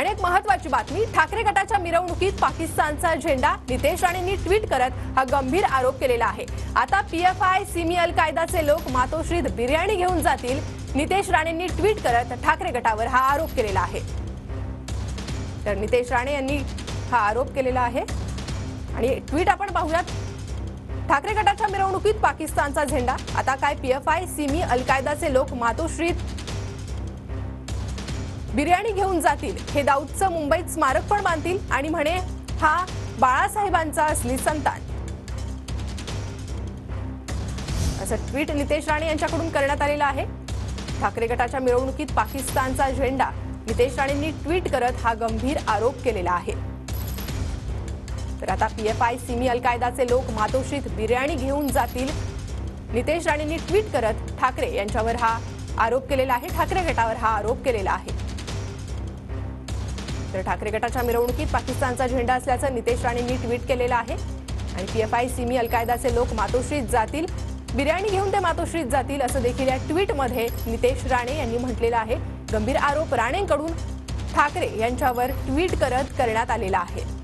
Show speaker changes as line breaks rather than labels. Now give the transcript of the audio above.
आणि एक महत्वाची बातमी ठाकरे गटाच्या मिरवणुकीत पाकिस्तानचा झेंडा नितेश राणेंनी ट्विट करत हा गंभीर आरोप केलेला आहे. आता पीएफआय सिमी अल कायदाचे लोक मातोश्रीत बिर्याणी घेऊन जातील नितेश राणेंनी ट्विट करत ठाकरे गटावर हा आरोप केलेला आहे. तर नितेश राणे यांनी हा आरोप केलेला आहे. आणि ट्विट आपण पाहूयात. ठाकरे गटाच्या मिरवणुकीत पाकिस्तानचा झेंडा. आता काय पीएफआय सिमी अल कायदाचे लोक मातोश्रीत बिर्याणी घेऊन जातील. हे दाऊदचं मुंबईत स्मारक पण बांधतील आणि म्हणे हा बाळासाहेबांचा असली संतान. असं ट्विट नितेश राणे यांच्याकडून करण्यात आलेलं आहे. ठाकरे गटाच्या मिरवणुकीत पाकिस्तानचा झेंडा. नितेश राणेंनी ट्विट करत हा गंभीर आरोप केलेला आहे. तर आता पीएफआय सिमी अल कायदाचे लोक मातोश्रीत बिर्याणी घेऊन जातील. नितेश राणेंनी ट्विट करत ठाकरे यांच्यावर हा आरोप केलेला आहे. ठाकरे गटावर हा आरोप केलेला आहे. तर ठाकरे गटाच्या मिरवणुकीत पाकिस्तानचा झेंडा असल्याचं नितेश राणेंनी ट्विट केलेलं आहे. आणि पीएफआय सिमी अल कायदाचे लोक मातोश्रीत जातील. बिर्याणी घेऊन ते मातोश्रीत जातील असं देखील या ट्विटमध्ये नितेश राणे यांनी म्हटलेलं आहे. गंभीर आरोप राणेंकडून ठाकरे यांच्यावर ट्विट करत करण्यात आलेला आहे.